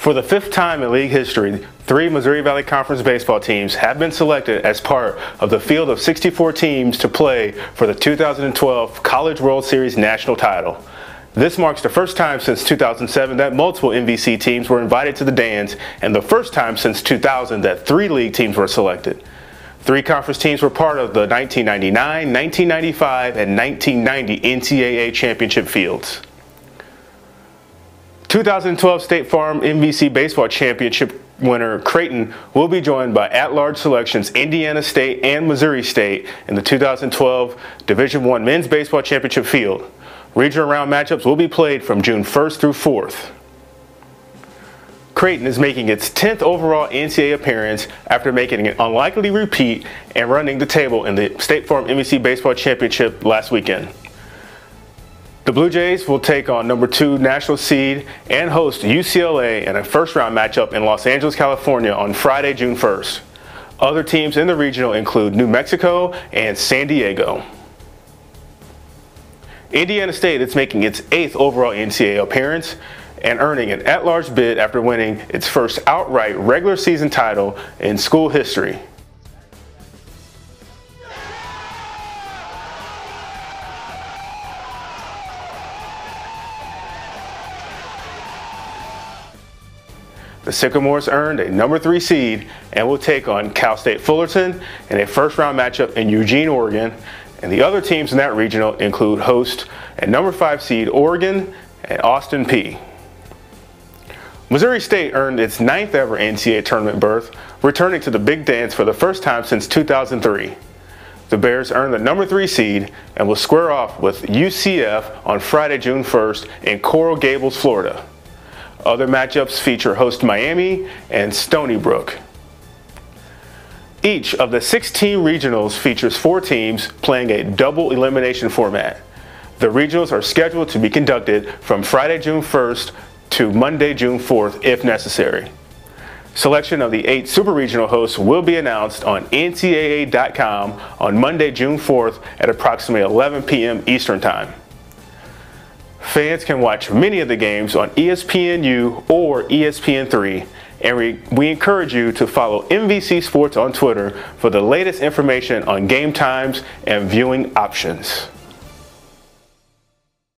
For the fifth time in league history, three Missouri Valley Conference baseball teams have been selected as part of the field of 64 teams to play for the 2012 College World Series national title. This marks the first time since 2007 that multiple MVC teams were invited to the dance and the first time since 2000 that three league teams were selected. Three conference teams were part of the 1999, 1995, and 1990 NCAA championship fields. 2012 State Farm MVC Baseball Championship winner Creighton will be joined by at-large selections Indiana State and Missouri State in the 2012 Division I Men's Baseball Championship field. Regional round matchups will be played from June 1st through 4th. Creighton is making its 10th overall NCAA appearance after making an unlikely repeat and running the table in the State Farm MVC Baseball Championship last weekend. The Blue Jays will take on number two national seed and host UCLA in a first round matchup in Los Angeles, California on Friday, June 1st. Other teams in the regional include New Mexico and San Diego. Indiana State is making its eighth overall NCAA appearance and earning an at-large bid after winning its first outright regular season title in school history. The Sycamores earned a number three seed and will take on Cal State Fullerton in a first round matchup in Eugene, Oregon. And the other teams in that regional include host and number five seed Oregon and Austin Peay. Missouri State earned its ninth ever NCAA tournament berth, returning to the Big Dance for the first time since 2003. The Bears earned the number three seed and will square off with UCF on Friday, June 1st in Coral Gables, Florida. Other matchups feature host Miami and Stony Brook. Each of the 16 regionals features four teams playing a double elimination format. The regionals are scheduled to be conducted from Friday, June 1st to Monday, June 4th if necessary. Selection of the eight super regional hosts will be announced on NCAA.com on Monday, June 4th at approximately 11 p.m. Eastern Time. Fans can watch many of the games on ESPNU or ESPN3, and we, we, encourage you to follow MVC Sports on Twitter for the latest information on game times and viewing options.